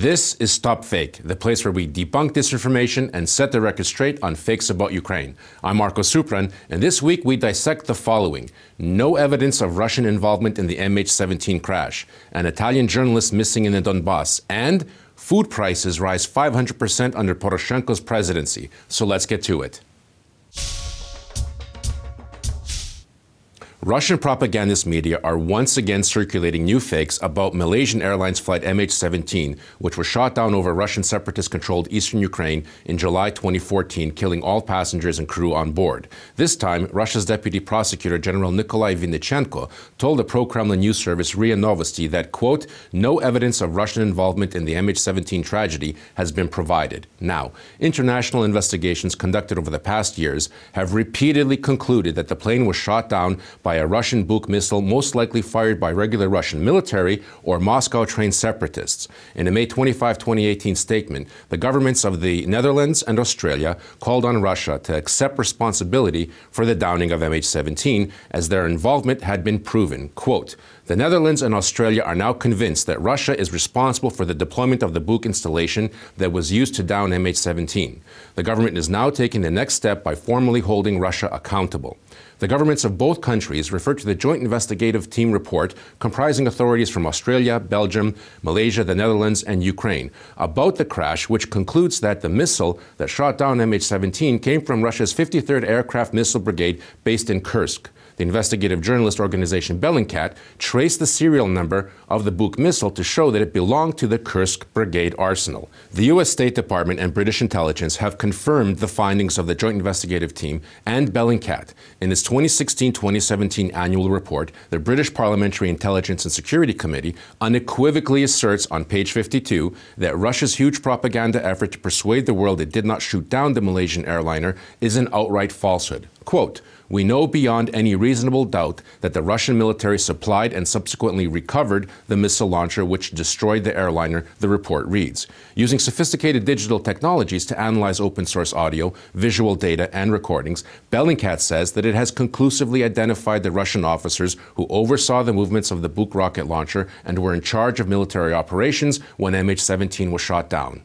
This is Stop Fake, the place where we debunk disinformation and set the record straight on fakes about Ukraine. I'm Marko Suprun, and this week we dissect the following no evidence of Russian involvement in the MH17 crash, an Italian journalist missing in the Donbass, and food prices rise 500% under Poroshenko's presidency. So let's get to it. Russian propagandist media are once again circulating new fakes about Malaysian Airlines flight MH17, which was shot down over Russian separatist controlled eastern Ukraine in July 2014, killing all passengers and crew on board. This time, Russia's Deputy Prosecutor General Nikolai Vinnichenko told the pro Kremlin news service RIA Novosti that, quote, no evidence of Russian involvement in the MH17 tragedy has been provided. Now, international investigations conducted over the past years have repeatedly concluded that the plane was shot down by by a Russian Buk missile, most likely fired by regular Russian military or Moscow trained separatists. In a May 25, 2018 statement, the governments of the Netherlands and Australia called on Russia to accept responsibility for the downing of MH 17 as their involvement had been proven. Quote, the Netherlands and Australia are now convinced that Russia is responsible for the deployment of the Buk installation that was used to down MH 17. The government is now taking the next step by formally holding Russia accountable. The governments of both countries referred to the Joint Investigative Team report comprising authorities from Australia, Belgium, Malaysia, the Netherlands, and Ukraine about the crash, which concludes that the missile that shot down MH 17 came from Russia's 53rd Aircraft Missile Brigade based in Kursk. The investigative journalist organization Bellingcat traced the serial number of the Buk missile to show that it belonged to the Kursk Brigade arsenal. The U.S. State Department and British intelligence have confirmed the findings of the Joint Investigative Team and Bellingcat. In its 2016 2017 annual report, the British Parliamentary Intelligence and Security Committee unequivocally asserts on page 52 that Russia's huge propaganda effort to persuade the world it did not shoot down the Malaysian airliner is an outright falsehood. Quote, we know beyond any reasonable doubt that the Russian military supplied and subsequently recovered the missile launcher which destroyed the airliner, the report reads. Using sophisticated digital technologies to analyze open source audio, visual data, and recordings, Bellingcat says that it has conclusively identified the Russian officers who oversaw the movements of the Buk rocket launcher and were in charge of military operations when MH 17 was shot down.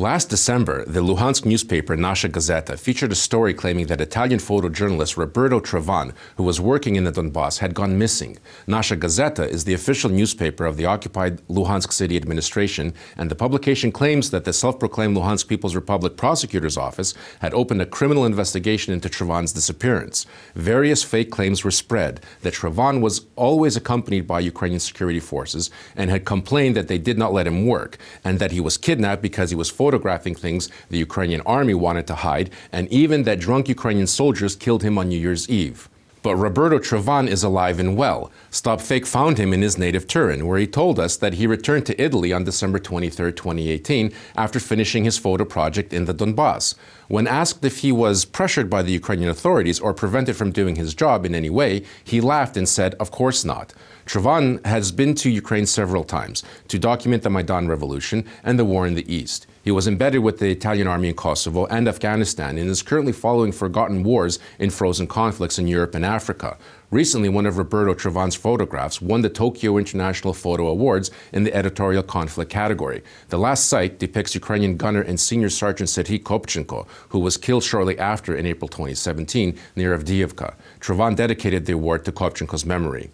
Last December, the Luhansk newspaper Nasha Gazeta featured a story claiming that Italian photojournalist Roberto Travan, who was working in the Donbass, had gone missing. Nasha Gazeta is the official newspaper of the occupied Luhansk city administration, and the publication claims that the self-proclaimed Luhansk People's Republic prosecutor's office had opened a criminal investigation into Travan's disappearance. Various fake claims were spread that Travan was always accompanied by Ukrainian security forces and had complained that they did not let him work, and that he was kidnapped because he was photographing things the Ukrainian army wanted to hide, and even that drunk Ukrainian soldiers killed him on New Year's Eve. But Roberto Travan is alive and well. Stop Fake found him in his native Turin, where he told us that he returned to Italy on December 23, 2018, after finishing his photo project in the Donbass. When asked if he was pressured by the Ukrainian authorities or prevented from doing his job in any way, he laughed and said, Of course not. Travan has been to Ukraine several times to document the Maidan Revolution and the war in the East. He was embedded with the Italian army in Kosovo and Afghanistan and is currently following forgotten wars in frozen conflicts in Europe and Africa. Recently, one of Roberto Travan's photographs won the Tokyo International Photo Awards in the editorial conflict category. The last site depicts Ukrainian gunner and senior sergeant Serhiy Kopchenko, who was killed shortly after in April 2017 near Avdiivka. Travan dedicated the award to Kopchenko's memory.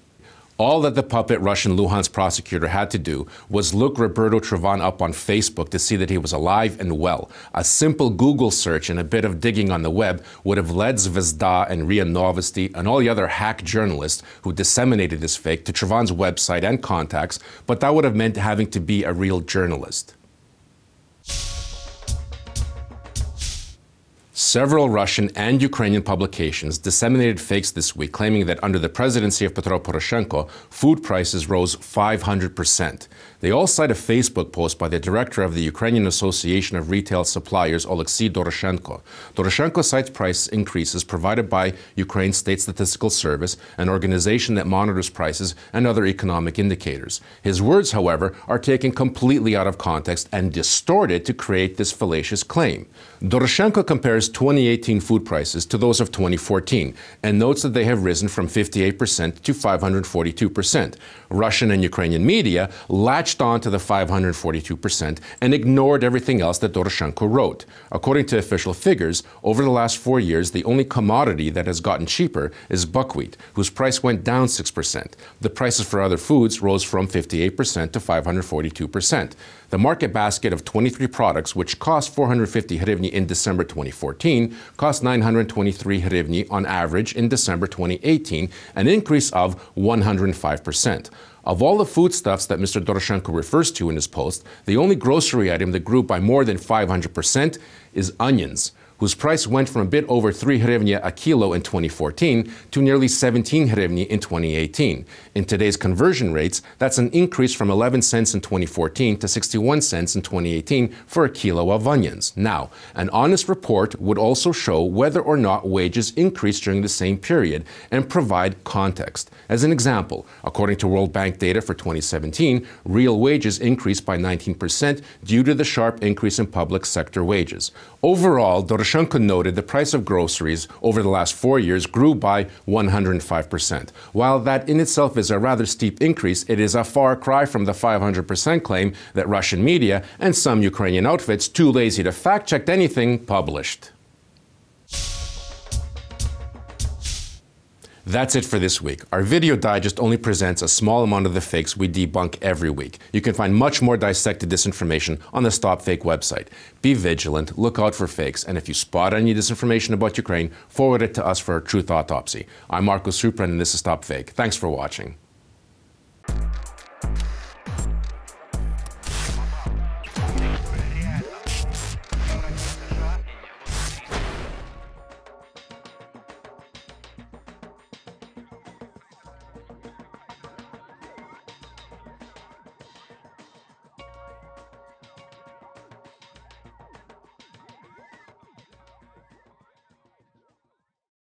All that the puppet Russian Luhansk prosecutor had to do was look Roberto Travan up on Facebook to see that he was alive and well. A simple Google search and a bit of digging on the web would have led Zvezda and RIA Novosti and all the other hack journalists who disseminated this fake to Travan's website and contacts, but that would have meant having to be a real journalist. Several Russian and Ukrainian publications disseminated fakes this week claiming that under the presidency of Petro Poroshenko, food prices rose 500%. They all cite a Facebook post by the director of the Ukrainian Association of Retail Suppliers, Oleksiy Doroshenko. Doroshenko cites price increases provided by Ukraine's State Statistical Service, an organization that monitors prices and other economic indicators. His words, however, are taken completely out of context and distorted to create this fallacious claim. Doroshenko compares 2018 food prices to those of 2014 and notes that they have risen from 58% to 542%. Russian and Ukrainian media latched on to the 542% and ignored everything else that Doroshenko wrote. According to official figures, over the last four years, the only commodity that has gotten cheaper is buckwheat, whose price went down 6%. The prices for other foods rose from 58% to 542%. The market basket of 23 products, which cost 450 hryvnia in December 2014, cost 923 hryvnia on average in December 2018, an increase of 105%. Of all the foodstuffs that Mr. Doroshenko refers to in his post, the only grocery item that grew by more than 500% is onions whose price went from a bit over 3 hryvnia a kilo in 2014 to nearly 17 hryvnia in 2018. In today's conversion rates, that's an increase from 11 cents in 2014 to 61 cents in 2018 for a kilo of onions. Now, an honest report would also show whether or not wages increased during the same period and provide context. As an example, according to World Bank data for 2017, real wages increased by 19% due to the sharp increase in public sector wages. Overall, Doroshenko noted the price of groceries over the last four years grew by 105%. While that in itself is a rather steep increase, it is a far cry from the 500% claim that Russian media and some Ukrainian outfits, too lazy to fact check anything, published. That's it for this week. Our video digest only presents a small amount of the fakes we debunk every week. You can find much more dissected disinformation on the Stop Fake website. Be vigilant, look out for fakes, and if you spot any disinformation about Ukraine, forward it to us for a truth autopsy. I'm Marko Suprun, and this is Stop Fake. Thanks for watching.